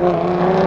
Oh,